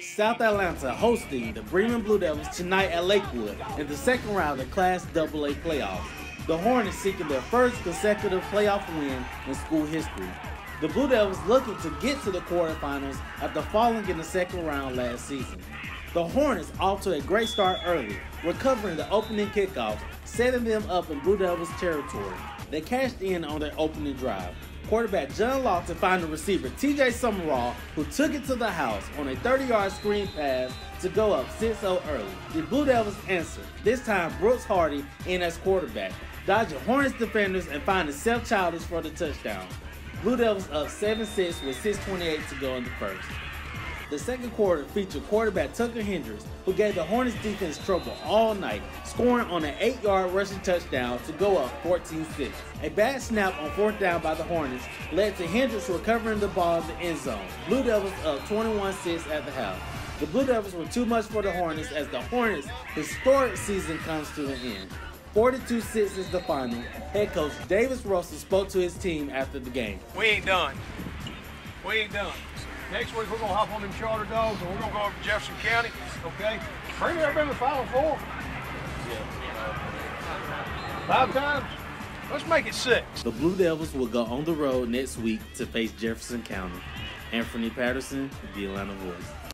South Atlanta hosting the Bremen Blue Devils tonight at Lakewood in the second round of the Class AA playoffs. The Hornets seeking their first consecutive playoff win in school history. The Blue Devils looking to get to the quarterfinals after falling in the second round last season. The Hornets off to a great start early, recovering the opening kickoff, setting them up in Blue Devils territory. They cashed in on their opening drive. Quarterback John Lofton found the receiver TJ Summerall, who took it to the house on a 30 yard screen pass to go up 6 0 early. The Blue Devils answered, this time Brooks Hardy in as quarterback, dodging Hornets defenders and finding Seth Childish for the touchdown. Blue Devils up 7 6 with 6.28 to go in the first. The second quarter featured quarterback Tucker Hendricks, who gave the Hornets defense trouble all night, scoring on an 8 yard rushing touchdown to go up 14 6. A bad snap on fourth down by the Hornets led to Hendricks recovering the ball in the end zone. Blue Devils up 21 6 at the half. The Blue Devils were too much for the Hornets as the Hornets' historic season comes to an end. 42 6 is the final. Head coach Davis Russell spoke to his team after the game. We ain't done. We ain't done. Next week we're gonna hop on them charter dogs and we're gonna go over to Jefferson County. Okay? Everybody to the Final Four. Yeah. Five times. Let's make it six. The Blue Devils will go on the road next week to face Jefferson County. Anthony Patterson, the Atlanta Voice.